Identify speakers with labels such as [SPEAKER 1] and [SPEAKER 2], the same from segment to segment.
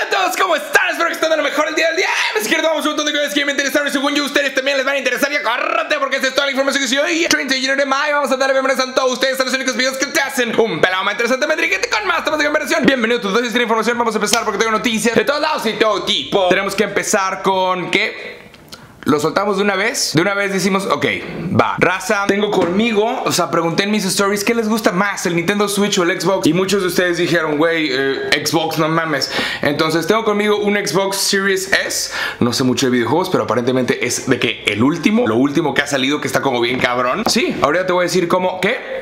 [SPEAKER 1] Hola a todos, ¿cómo están? Espero que estén de lo mejor el día del día Me que vamos un montón de cosas que me interesaron Y según yo, ustedes también les van a interesar Y agárrate porque esta es toda la información que soy hoy 31 de mayo Vamos a darle bienvenidos a todos ustedes A los únicos videos que te hacen un pelado más interesante Me con más temas de conversión Bienvenido a tu dosis de información Vamos a empezar porque tengo noticias de todos lados y todo tipo Tenemos que empezar con... ¿Qué? Lo soltamos de una vez. De una vez decimos, ok, va. Raza, tengo conmigo. O sea, pregunté en mis stories qué les gusta más, el Nintendo Switch o el Xbox. Y muchos de ustedes dijeron, güey, eh, Xbox, no mames. Entonces, tengo conmigo un Xbox Series S. No sé mucho de videojuegos, pero aparentemente es de que el último, lo último que ha salido, que está como bien cabrón. Sí, ahora te voy a decir cómo, ¿qué?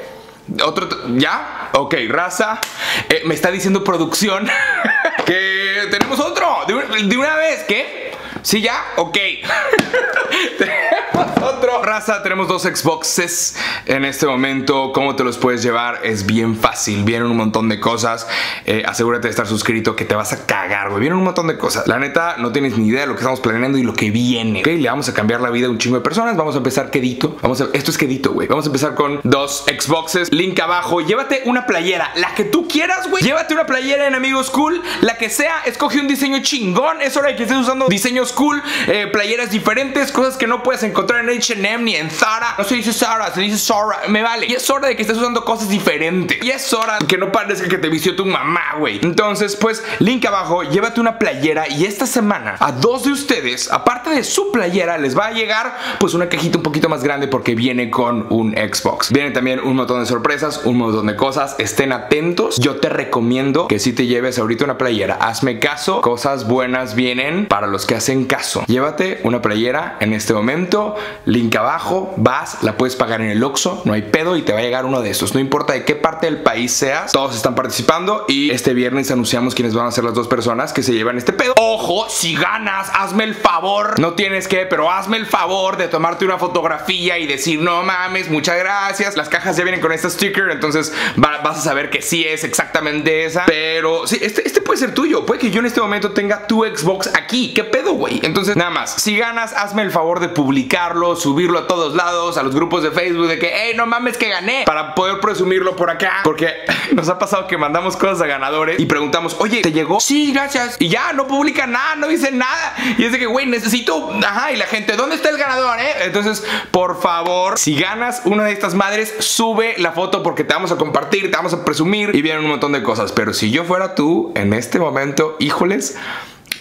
[SPEAKER 1] ¿Otro? ¿Ya? Ok, raza. Eh, me está diciendo producción que tenemos otro. De, de una vez, ¿qué? ¿Sí ya? Ok. tenemos otro. Raza, tenemos dos Xboxes en este momento. ¿Cómo te los puedes llevar? Es bien fácil. Vienen un montón de cosas. Eh, asegúrate de estar suscrito que te vas a cagar, güey. Vienen un montón de cosas. La neta, no tienes ni idea de lo que estamos planeando y lo que viene. Ok, le vamos a cambiar la vida a un chingo de personas. Vamos a empezar quedito. Vamos a... Esto es quedito, güey. Vamos a empezar con dos Xboxes. Link abajo. Llévate una playera. La que tú quieras, güey. Llévate una playera en Amigos Cool. La que sea. Escoge un diseño chingón. Es hora de que estés usando diseños cool, eh, playeras diferentes, cosas que no puedes encontrar en H&M ni en Zara. No se dice Zara, se dice Zara, me vale. Y es hora de que estés usando cosas diferentes. Y es hora que no parezca que te vistió tu mamá, güey. Entonces, pues, link abajo, llévate una playera y esta semana a dos de ustedes, aparte de su playera, les va a llegar pues una cajita un poquito más grande porque viene con un Xbox. Viene también un montón de sorpresas, un montón de cosas. Estén atentos. Yo te recomiendo que si te lleves ahorita una playera, hazme caso. Cosas buenas vienen para los que hacen caso. Llévate una playera en este momento, link abajo, vas, la puedes pagar en el Oxxo, no hay pedo y te va a llegar uno de estos. No importa de qué parte del país seas, todos están participando y este viernes anunciamos quiénes van a ser las dos personas que se llevan este pedo. Ojo, si ganas, hazme el favor, no tienes que, pero hazme el favor de tomarte una fotografía y decir, no mames, muchas gracias. Las cajas ya vienen con este sticker, entonces vas a saber que sí es exactamente esa. Pero sí, este, este puede ser tuyo. Puede que yo en este momento tenga tu Xbox aquí. ¿Qué pedo, güey? Entonces, nada más, si ganas, hazme el favor de publicarlo, subirlo a todos lados, a los grupos de Facebook, de que, hey, no mames que gané, para poder presumirlo por acá. Porque nos ha pasado que mandamos cosas a ganadores y preguntamos, oye, ¿te llegó? Sí, gracias. Y ya, no publican nada, no dicen nada. Y es de que, güey, necesito, ajá, y la gente, ¿dónde está el ganador, eh? Entonces, por favor, si ganas una de estas madres, sube la foto porque te vamos a compartir, te vamos a presumir y vienen un montón de cosas. Pero si yo fuera tú, en este momento, híjoles,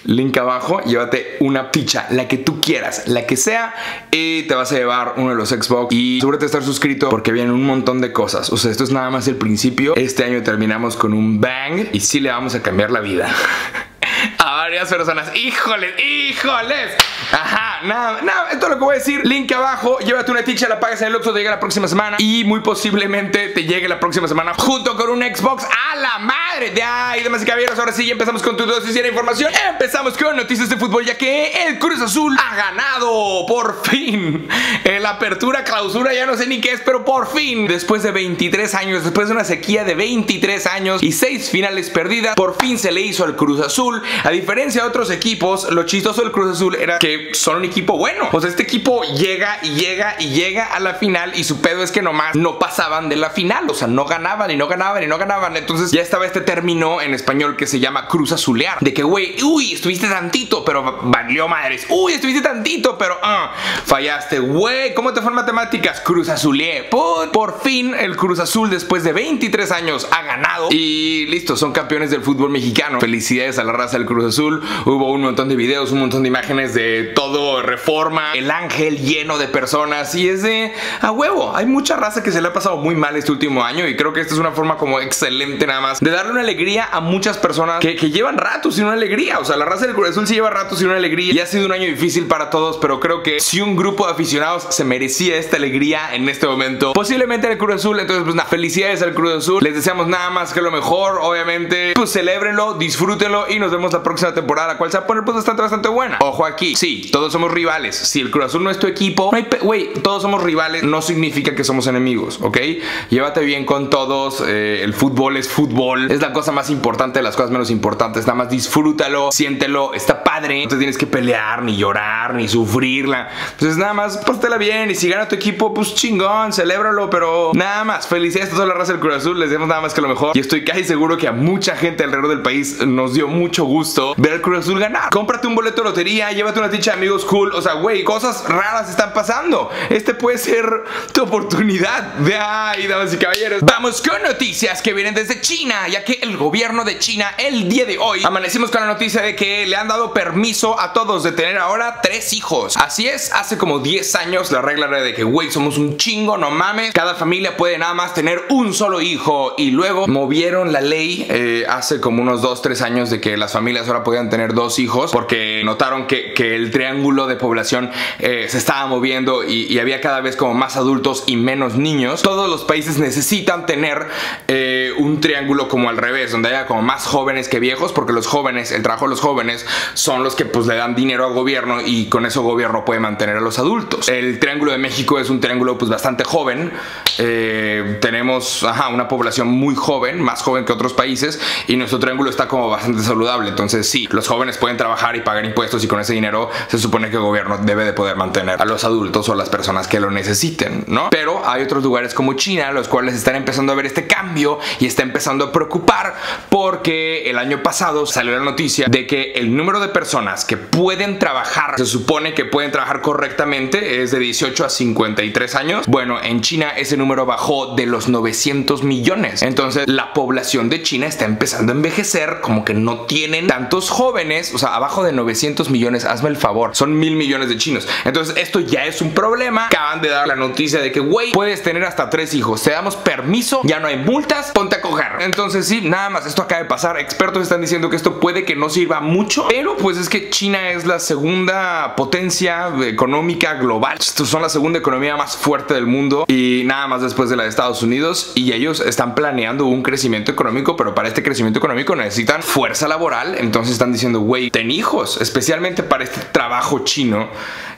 [SPEAKER 1] link abajo, llévate una picha, la que tú quieras, la que sea, y te vas a llevar uno de los Xbox. Y asegúrate de estar suscrito porque vienen un montón de cosas. O sea, esto es nada más el principio. Este año terminamos con un bang y sí le vamos a cambiar la vida. a varias personas. ¡Híjoles! ¡Híjoles! Ajá, nada, nada, esto es lo que voy a decir. Link abajo, llévate una ticha, la pagas en el Oxxo, te llega la próxima semana. Y muy posiblemente te llegue la próxima semana junto con un Xbox a la madre de ahí, damas y caballeros. Ahora sí, empezamos con tu dosis de información. Empezamos con noticias de fútbol, ya que el Cruz Azul ha ganado por fin. En la apertura, clausura, ya no sé ni qué es, pero por fin, después de 23 años, después de una sequía de 23 años y 6 finales perdidas, por fin se le hizo al Cruz Azul. Diferencia de otros equipos, lo chistoso del Cruz Azul era que son un equipo bueno. Sea, este equipo llega y llega y llega a la final y su pedo es que nomás no pasaban de la final. O sea, no ganaban y no ganaban y no ganaban. Entonces ya estaba este término en español que se llama cruz azulear. De que, güey, uy, estuviste tantito, pero valió madres. Uy, estuviste tantito, pero uh, fallaste. Güey, ¿cómo te fue en matemáticas? Cruz azuleé. Por, por fin el Cruz Azul después de 23 años ha ganado. Y listo, son campeones del fútbol mexicano. Felicidades a la raza del Cruz Azul. Hubo un montón de videos, un montón de imágenes de todo reforma, el ángel lleno de personas y es de a huevo. Hay mucha raza que se le ha pasado muy mal este último año y creo que esta es una forma como excelente nada más de darle una alegría a muchas personas que, llevan rato sin una alegría. O sea, la raza del Cruz Azul se lleva rato sin una alegría y ha sido un año difícil para todos, pero creo que si un grupo de aficionados se merecía esta alegría en este momento, posiblemente el Cruz Azul. Entonces, pues nada, felicidades al Cruz Azul. Les deseamos nada más que lo mejor. Obviamente, pues celébrenlo, disfrútenlo y nos vemos la próxima temporada, la cual se va a poner pues bastante, bastante buena. Ojo aquí, sí, todos somos rivales. Si el Cruz Azul no es tu equipo, güey, todos somos rivales, no significa que somos enemigos, ¿ok? Llévate bien con todos, eh, el fútbol es fútbol, es la cosa más importante de las cosas menos importantes, nada más disfrútalo, siéntelo, está padre, no te tienes que pelear, ni llorar, ni sufrirla. Entonces nada más, pásatela bien y si gana tu equipo, pues chingón, celébralo, pero nada más, felicidades a toda la raza del Cruz Azul, les demos nada más que lo mejor y estoy casi seguro que a mucha gente alrededor del país nos dio mucho gusto ver al Cruz Azul ganar. Cómprate un boleto de lotería, llévate una ticha de amigos cool. O sea, güey, cosas raras están pasando. Este puede ser tu oportunidad. De ahí, damas y caballeros. Vamos con noticias que vienen desde China, ya que el gobierno de China el día de hoy amanecimos con la noticia de que le han dado permiso a todos de tener ahora tres hijos. Así es, hace como 10 años la regla era de que, güey, somos un chingo, no mames. Cada familia puede nada más tener un solo hijo. Y luego movieron la ley eh, hace como unos 2, 3 años de que las familias ahora podían tener dos hijos porque notaron que, el triángulo de población eh, se estaba moviendo y, había cada vez como más adultos y menos niños. Todos los países necesitan tener eh, un triángulo como al revés, donde haya como más jóvenes que viejos, porque los jóvenes, el trabajo de los jóvenes son los que pues le dan dinero al gobierno y con eso el gobierno puede mantener a los adultos. El triángulo de México es un triángulo pues bastante joven. Eh, tenemos una población muy joven, más joven que otros países y nuestro triángulo está como bastante saludable. Entonces sí, los jóvenes pueden trabajar y pagar impuestos y con ese dinero se supone que el gobierno debe de poder mantener a los adultos o las personas que lo necesiten, ¿no? Pero hay otros lugares como China, los cuales están empezando a ver este cambio y está empezando a preocupar porque el año pasado salió la noticia de que el número de personas que pueden trabajar, se supone que pueden trabajar correctamente, es de 18 a 53 años. Bueno, en China ese número bajó de los 900 millones. Entonces la población de China está empezando a envejecer, como que no tienen tantos jóvenes, o sea, abajo de 900 millones, hazme el favor, son mil millones de chinos. Entonces esto ya es un problema. Acaban de dar la noticia de que, güey, puedes tener hasta tres hijos, te damos permiso, ya no hay multas, ponte a coger. Entonces sí, nada más, esto acaba de pasar. Expertos están diciendo que esto puede que no sirva mucho, pero pues es que China es la segunda potencia económica global. Estos son la segunda economía más fuerte del mundo y nada más después de la de Estados Unidos y ellos están planeando un crecimiento económico, pero para este crecimiento económico necesitan fuerza laboral, entonces están diciendo, güey, ten hijos, especialmente para este trabajo chino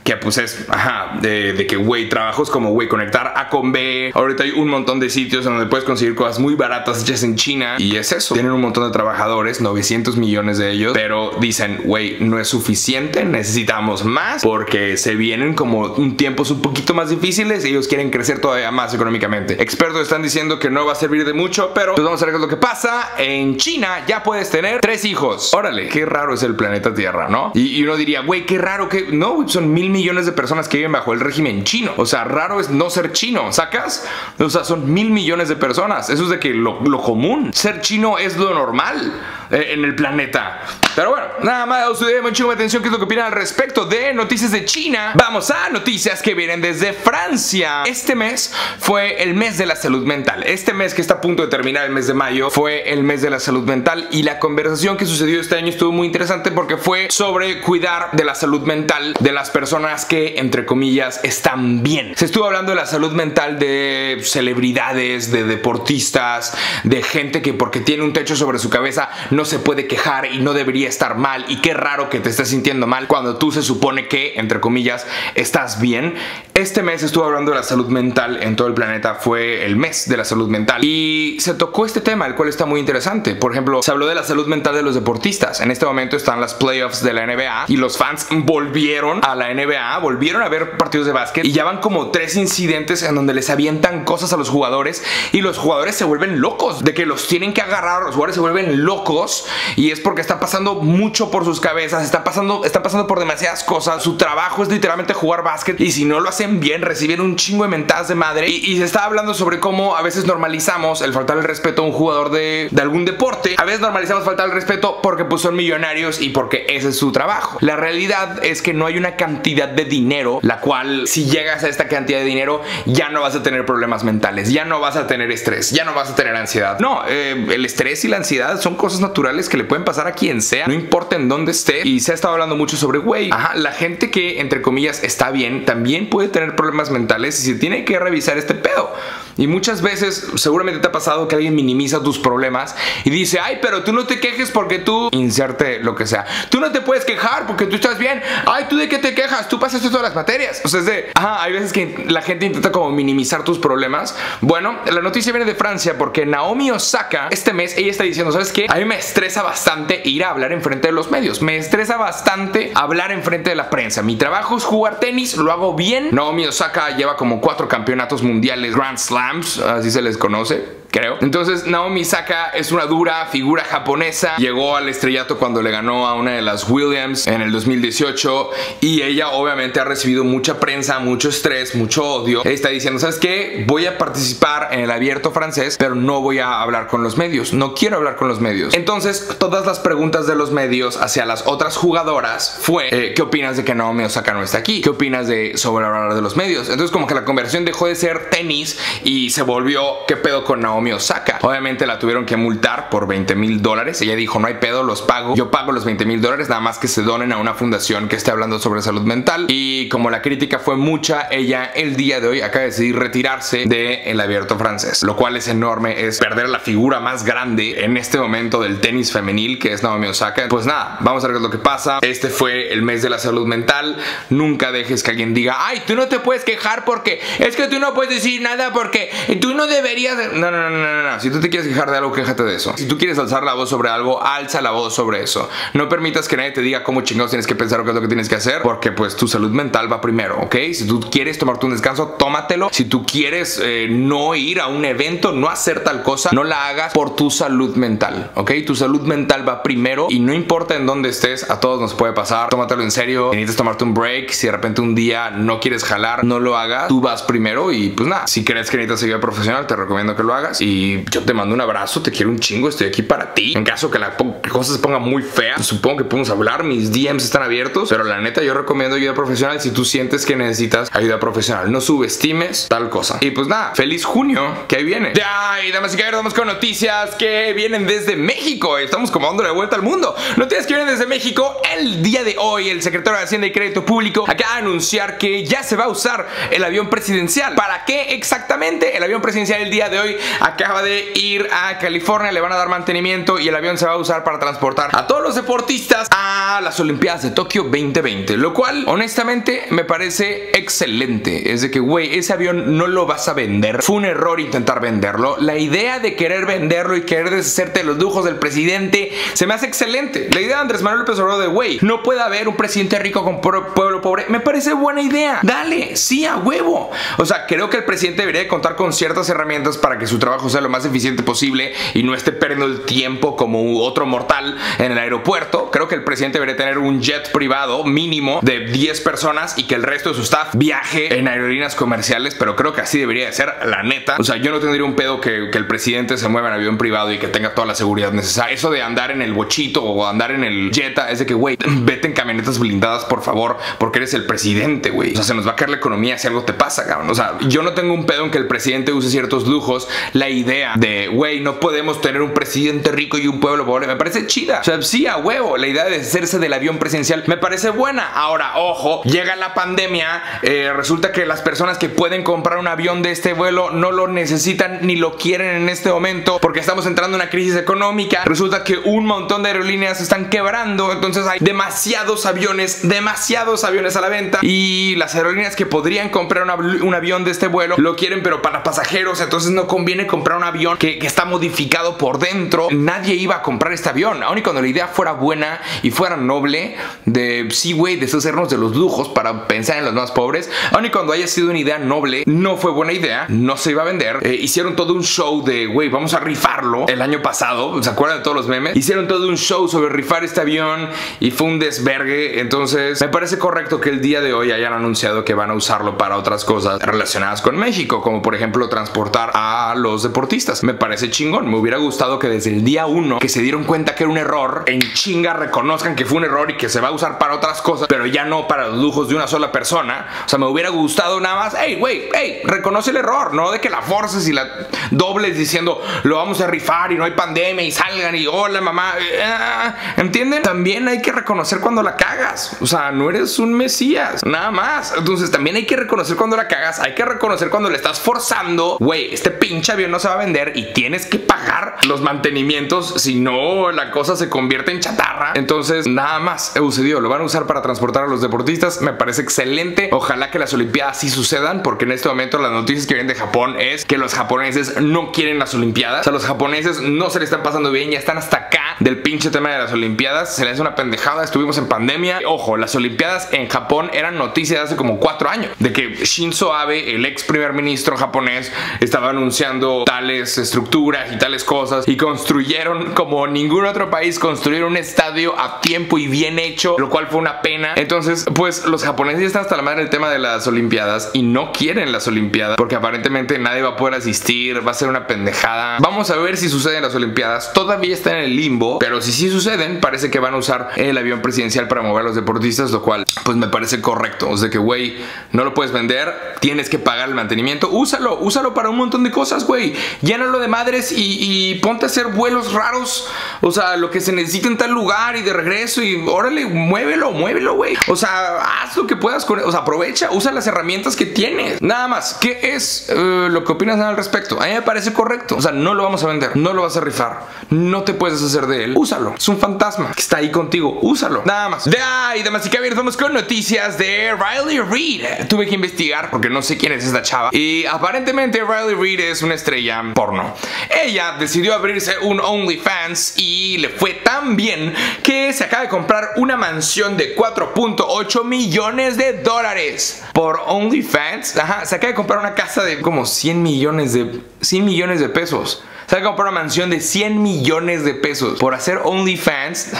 [SPEAKER 1] que pues es, ajá, de, que, güey, trabajos como, güey, conectar A con B. Ahorita hay un montón de sitios donde puedes conseguir cosas muy baratas hechas en China y es eso. Tienen un montón de trabajadores, 900 millones de ellos, pero dicen, güey, no es suficiente, necesitamos más porque se vienen como tiempos un poquito más difíciles y ellos quieren crecer todavía más económicamente. Expertos están diciendo que no va a servir de mucho, pero pues vamos a ver qué es lo que pasa. En China ya puedes tener tres hijos. Órale, qué raro es el planeta Tierra, ¿no? Y, uno diría, güey, qué raro que... No, son mil millones de personas que viven bajo el régimen chino. O sea, raro es no ser chino, ¿sacas? O sea, son mil millones de personas. Eso es de que lo, común. Ser chino es lo normal eh, en el planeta. Pero bueno, nada más, ustedes mucho atención qué es lo que opinan al respecto de noticias de China. Vamos a noticias que vienen desde Francia. Este mes fue el mes de la salud mental. Este mes que está a punto de terminar, el mes de mayo, fue el mes de la salud mental y la conversación que sucedió este año estuvo muy interesante porque fue sobre cuidar de la salud mental de las personas que, entre comillas, están bien. Se estuvo hablando de la salud mental de celebridades, de deportistas, de gente que porque tiene un techo sobre su cabeza no se puede quejar y no debería estar mal y qué raro que te estés sintiendo mal cuando tú se supone que, entre comillas, estás bien. Este mes estuvo hablando de la salud mental en todo el planeta, fue el mes de la salud mental y se tocó este tema, el cual está muy interesante. Por ejemplo, se habló de la salud mental de los deportistas. En este momento están las playoffs de la NBA y los fans volvieron a la NBA, volvieron a ver partidos de básquet y ya van como tres incidentes en donde les avientan cosas a los jugadores y los jugadores se vuelven locos de que los tienen que agarrar, los jugadores se vuelven locos y es porque está pasando mucho por sus cabezas, está pasando, está pasando por demasiadas cosas. Su trabajo es literalmente jugar básquet y si no lo hacen bien, reciben un chingo de mentadas de madre. Y, se está hablando sobre cómo a veces normalizamos el faltar el respeto a un jugador de, de algún deporte. A veces normalizamos faltar el respeto porque pues son millonarios y porque ese es su trabajo. La realidad es que no hay una cantidad de dinero la cual si llegas a esta cantidad de dinero ya no vas a tener problemas mentales, ya no vas a tener estrés, ya no vas a tener ansiedad. No, eh, el estrés y la ansiedad son cosas naturales que le pueden pasar a quien sea no importa en dónde esté. Y se ha estado hablando mucho sobre, güey, ajá, la gente que entre comillas está bien, también puede tener problemas mentales y se tiene que revisar este pedo. Y muchas veces, seguramente te ha pasado que alguien minimiza tus problemas y dice, ay, pero tú no te quejes porque tú, inserte lo que sea, tú no te puedes quejar porque tú estás bien, ay, tú de qué te quejas, tú pasaste todas las materias. O sea, es de, ajá, hay veces que la gente intenta como minimizar tus problemas. Bueno, la noticia viene de Francia porque Naomi Osaka, este mes, ella está diciendo, ¿sabes qué? A mí me estresa bastante ir a hablar en frente de los medios, me estresa bastante hablar en frente de la prensa. Mi trabajo es jugar tenis, lo hago bien. Naomi Osaka lleva como cuatro campeonatos mundiales Grand Slam así se les conoce creo. Entonces Naomi Saka es una dura figura japonesa. Llegó al estrellato cuando le ganó a una de las Williams en el 2018 y ella obviamente ha recibido mucha prensa, mucho estrés, mucho odio. Está diciendo, ¿sabes qué? Voy a participar en el abierto francés, pero no voy a hablar con los medios. No quiero hablar con los medios. Entonces, todas las preguntas de los medios hacia las otras jugadoras fue, eh, ¿qué opinas de que Naomi Osaka no está aquí? ¿Qué opinas de sobre hablar de los medios? Entonces, como que la conversación dejó de ser tenis y se volvió, ¿qué pedo con Naomi Osaka? Obviamente la tuvieron que multar por 20 mil dólares. Ella dijo, no hay pedo, los pago. Yo pago los 20 mil dólares, nada más que se donen a una fundación que esté hablando sobre salud mental. Y como la crítica fue mucha, ella el día de hoy acaba de decidir retirarse del abierto francés. Lo cual es enorme, es perder la figura más grande en este momento del tenis femenil, que es Naomi Osaka. Pues nada, vamos a ver qué es lo que pasa. Este fue el mes de la salud mental. Nunca dejes que alguien diga, ay, tú no te puedes quejar porque es que tú no puedes decir nada porque tú no deberías... No, no, no, no, no. Si tú te quieres quejar de algo, quéjate de eso. Si tú quieres alzar la voz sobre algo, alza la voz sobre eso. No permitas que nadie te diga cómo chingados tienes que pensar o qué es lo que tienes que hacer, porque pues tu salud mental va primero, ¿ok? Si tú quieres tomarte un descanso, tómatelo. Si tú quieres eh, no ir a un evento, no hacer tal cosa, no la hagas por tu salud mental, ¿ok? Tu salud mental va primero y no importa en dónde estés, a todos nos puede pasar. Tómatelo en serio. necesitas tomarte un break. Si de repente un día no quieres jalar, no lo hagas. Tú vas primero y pues nada. Si crees que necesitas ayuda profesional, te recomiendo que lo hagas. Y yo te mando un abrazo, te quiero un chingo, estoy aquí para ti. En caso que la cosa se ponga muy fea, supongo que podemos hablar. Mis DMs están abiertos, pero la neta yo recomiendo ayuda profesional si tú sientes que necesitas ayuda profesional. No subestimes tal cosa. Y pues nada, feliz junio, que ahí viene. Ya, y damas y caballeros, vamos con noticias que vienen desde México. Estamos como dando la vuelta al mundo. Noticias que vienen desde México. El día de hoy, el secretario de Hacienda y Crédito Público acaba de anunciar que ya se va a usar el avión presidencial. ¿Para qué exactamente? El avión presidencial el día de hoy acaba de ir a California, le van a dar mantenimiento y el avión se va a usar para transportar a todos los deportistas a las Olimpiadas de Tokio 2020. Lo cual, honestamente, me parece excelente. Es de que, güey, ese avión no lo vas a vender. Fue un error intentar venderlo. La idea de querer venderlo y querer deshacerte de los lujos del presidente se me hace excelente. La idea de Andrés Manuel López Obrador de, güey, no puede haber un presidente rico con pueblo pobre. Me parece buena idea. Dale, sí, a huevo. O sea, creo que el presidente debería contar con ciertas herramientas para que su trabajo sea lo más eficiente posible y no esté perdiendo el tiempo como otro mortal en el aeropuerto. Creo que el presidente debería tener un jet privado mínimo de 10 personas y que el resto de su staff viaje en aerolíneas comerciales, pero creo que así debería de ser la neta. O sea, yo no tendría un pedo que, el presidente se mueva en avión privado y que tenga toda la seguridad necesaria. Eso de andar en el bochito o andar en el jeta es de que, güey, vete en camionetas blindadas, por favor, porque eres el presidente, güey. O sea, se nos va a caer la economía si algo te pasa, cabrón. O sea, yo no tengo un pedo en que el presidente use ciertos lujos. Idea de, güey, no podemos tener un presidente rico y un pueblo pobre, me parece chida. O sea, sí, a huevo, la idea de hacerse del avión presidencial me parece buena. Ahora, ojo, llega la pandemia, eh, resulta que las personas que pueden comprar un avión de este vuelo no lo necesitan ni lo quieren en este momento porque estamos entrando en una crisis económica. Resulta que un montón de aerolíneas están quebrando, entonces hay demasiados aviones, demasiados aviones a la venta y las aerolíneas que podrían comprar un avión de este vuelo lo quieren pero para pasajeros, entonces no conviene un avión que, que está modificado por dentro. Nadie iba a comprar este avión, aun y cuando la idea fuera buena y fuera noble de sí, güey, deshacernos de los lujos para pensar en los más pobres, aun y cuando haya sido una idea noble, no fue buena idea, no se iba a vender. Eh, hicieron todo un show de, güey, vamos a rifarlo el año pasado, ¿se acuerdan de todos los memes? Hicieron todo un show sobre rifar este avión y fue un desvergue, entonces me parece correcto que el día de hoy hayan anunciado que van a usarlo para otras cosas relacionadas con México, como por ejemplo transportar a los deportistas. Me parece chingón, me hubiera gustado que desde el día uno que se dieron cuenta que era un error, en chinga reconozcan que fue un error y que se va a usar para otras cosas, pero ya no para los lujos de una sola persona. O sea, me hubiera gustado nada más, hey, güey, hey, reconoce el error, no de que la forces y la dobles diciendo lo vamos a rifar y no hay pandemia y salgan y hola mamá, eh, ¿entienden? También hay que reconocer cuando la cagas, o sea, no eres un mesías, nada más. Entonces también hay que reconocer cuando la cagas, hay que reconocer cuando le estás forzando, güey, este pinche avión no se va a vender y tienes que pagar los mantenimientos, si no la cosa se convierte en chatarra. Entonces, nada más, Eusebio, lo van a usar para transportar a los deportistas, me parece excelente. Ojalá que las Olimpiadas sí sucedan, porque en este momento las noticias que vienen de Japón es que los japoneses no quieren las Olimpiadas. O sea, los japoneses no se le están pasando bien, ya están hasta acá del pinche tema de las Olimpiadas. Se le hace una pendejada, estuvimos en pandemia. Ojo, las Olimpiadas en Japón eran noticias hace como cuatro años. De que Shinzo Abe, el ex primer ministro japonés, estaba anunciando tales estructuras y tales cosas. Y construyeron, como ningún otro país, construyeron un estadio a tiempo y bien hecho, lo cual fue una pena. Entonces, pues los japoneses están hasta la madre del tema de las Olimpiadas y no quieren las Olimpiadas porque aparentemente nadie va a poder asistir, va a ser una pendejada. Vamos a ver si suceden las Olimpiadas. Todavía está en el limbo, pero si sí suceden, parece que van a usar el avión presidencial para mover a los deportistas, lo cual pues me parece correcto. O sea que, güey, no lo puedes vender, tienes que pagar el mantenimiento. Úsalo, úsalo para un montón de cosas, güey. Llénalo de madres y, ponte a hacer vuelos raros. O sea, lo que se necesita en tal lugar y de regreso y órale, muévelo, muévelo, güey. O sea, haz lo que puedas con O sea, aprovecha, usa las herramientas que tienes. Nada más. ¿Qué es eh, lo que opinas al respecto? A mí me parece correcto. O sea, no lo vamos a vender, no lo vas a rifar, no te puedes deshacer de Úsalo. Es un fantasma que está ahí contigo. Úsalo. Nada más. De ahí, damas y caballeros, vamos con noticias de Riley Reid. Tuve que investigar porque no sé quién es esta chava. Y aparentemente Riley Reid es una estrella porno. Ella decidió abrirse un OnlyFans y le fue tan bien que se acaba de comprar una mansión de 4.8 millones de dólares por OnlyFans. Ajá, se acaba de comprar una casa de como 100 millones de 100 millones de pesos. Se acaba de comprar una mansión de 100 millones de pesos por hacer OnlyFans.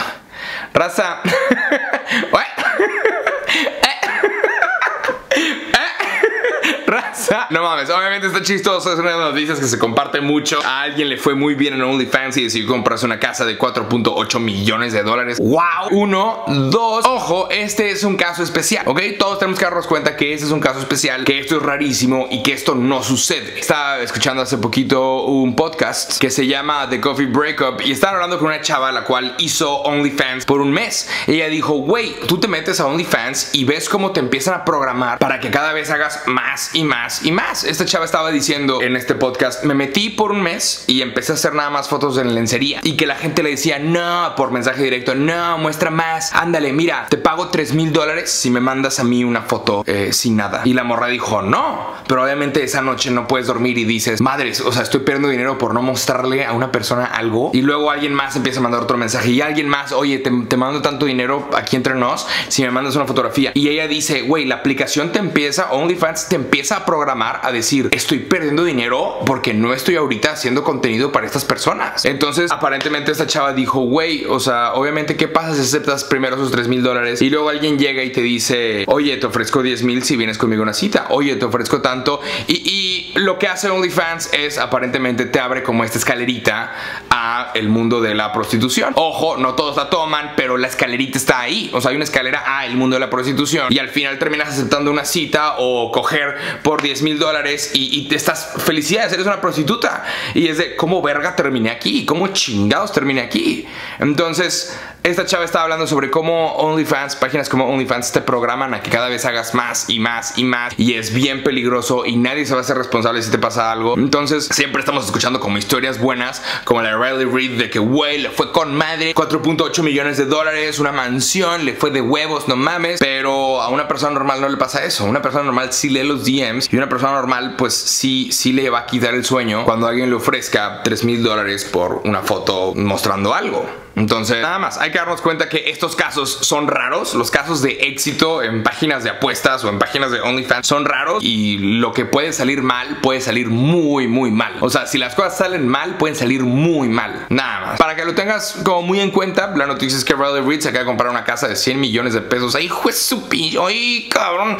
[SPEAKER 1] Raza. No mames, obviamente está chistoso, es una de las noticias que se comparte mucho. A alguien le fue muy bien en OnlyFans y decidió comprarse una casa de 4.8 millones de dólares. ¡Wow! Uno, dos, ojo, este es un caso especial, ¿ok? Todos tenemos que darnos cuenta que este es un caso especial, que esto es rarísimo y que esto no sucede. Estaba escuchando hace poquito un podcast que se llama The Coffee Breakup y estaban hablando con una chava la cual hizo OnlyFans por un mes. Ella dijo, güey, tú te metes a OnlyFans y ves cómo te empiezan a programar para que cada vez hagas más y más y más. Esta chava estaba diciendo en este podcast, me metí por un mes y empecé a hacer nada más fotos en lencería y que la gente le decía, no, por mensaje directo, no, muestra más, ándale, mira, te pago 3 mil dólares si me mandas a mí una foto eh, sin nada. Y la morra dijo, no, pero obviamente esa noche no puedes dormir y dices, madres, o sea, estoy perdiendo dinero por no mostrarle a una persona algo y luego alguien más empieza a mandar otro mensaje y alguien más, oye, te, te mando tanto dinero aquí entre nos si me mandas una fotografía. Y ella dice, güey, la aplicación te empieza, OnlyFans te empieza a programar a decir, estoy perdiendo dinero porque no estoy ahorita haciendo contenido para estas personas. Entonces, aparentemente esta chava dijo, güey, o sea, obviamente, ¿qué pasa si aceptas primero esos 3 mil dólares y luego alguien llega y te dice, oye, te ofrezco 10 mil si vienes conmigo a una cita, oye, te ofrezco tanto y, lo que hace OnlyFans es aparentemente te abre como esta escalerita el mundo de la prostitución. Ojo, no todos la toman, pero la escalerita está ahí. O sea, hay una escalera a el mundo de la prostitución y al final terminas aceptando una cita o coger por 10 mil dólares y, te estás felicidades, eres una prostituta. Y es de cómo verga terminé aquí, cómo chingados terminé aquí. Entonces, esta chava estaba hablando sobre cómo OnlyFans, páginas como OnlyFans te programan a que cada vez hagas más y más y más y es bien peligroso y nadie se va a hacer responsable si te pasa algo. Entonces siempre estamos escuchando como historias buenas, como la de Riley Reid de que güey le fue con madre, 4.8 millones de dólares, una mansión, le fue de huevos, no mames, pero a una persona normal no le pasa eso. Una persona normal sí lee los DMs y una persona normal pues sí, sí le va a quitar el sueño cuando alguien le ofrezca 3 mil dólares por una foto mostrando algo. Entonces, nada más, hay que darnos cuenta que estos casos son raros. Los casos de éxito en páginas de apuestas o en páginas de OnlyFans son raros y lo que puede salir mal puede salir muy, muy mal. O sea, si las cosas salen mal, pueden salir muy mal. Nada más. Para que lo tengas como muy en cuenta, la noticia es que Riley Reid se acaba de comprar una casa de 100 millones de pesos. ¡Ay, juez su! ¡Ay, cabrón!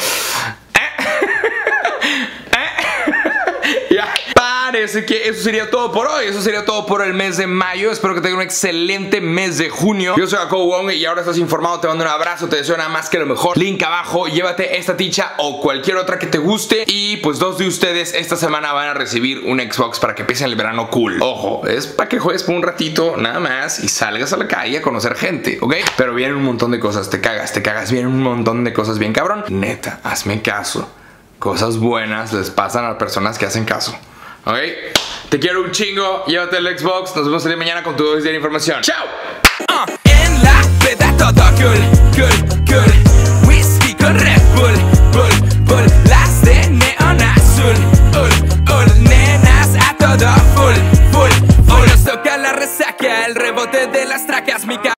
[SPEAKER 1] Parece que eso sería todo por hoy. Eso sería todo por el mes de mayo. Espero que tengan un excelente mes de junio. Yo soy Jacobo Wong y ahora estás informado. Te mando un abrazo. Te deseo nada más que lo mejor. Link abajo. Llévate esta ticha o cualquier otra que te guste. Y pues dos de ustedes esta semana van a recibir un Xbox para que empiecen el verano cool. Ojo, es para que juegues por un ratito nada más y salgas a la calle a conocer gente, ¿ok? Pero vienen un montón de cosas. Te cagas, te cagas. Vienen un montón de cosas bien cabrón. Neta, hazme caso. Cosas buenas les pasan a personas que hacen caso. ¿Ok? Te quiero un chingo, llévate el Xbox, nos vemos el día de mañana con tu dosis de información. ¡Chao! Ah, en la peda todo cool, cool, cool. Whisky con Red Bull, bull, bull. Las de neón azul, ul, ul. Nenas a todo full, full, full. Nos toca la resaca, el rebote de las tracas, mi